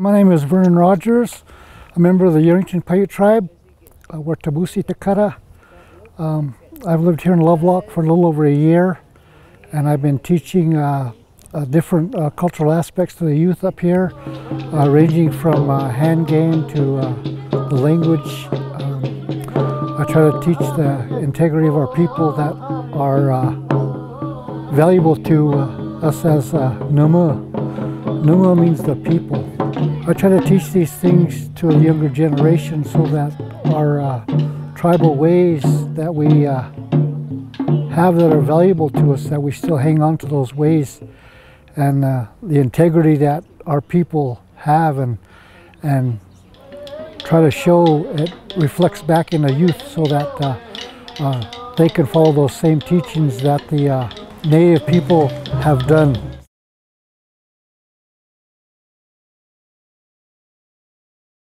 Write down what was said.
My name is Vernon Rogers, a member of the Yerington Paiute tribe. Uh, we're Tabusi Takata. Um, I've lived here in Lovelock for a little over a year, and I've been teaching uh, uh, different uh, cultural aspects to the youth up here, uh, ranging from uh, hand game to the language. Um, I try to teach the integrity of our people that are valuable to us as uh, Numu. Numu means the people. I try to teach these things to a younger generation so that our uh, tribal ways that we uh, have that are valuable to us, that we still hang on to those ways and uh, the integrity that our people have and, and try to show it reflects back in the youth so that uh, uh, they can follow those same teachings that the uh, native people have done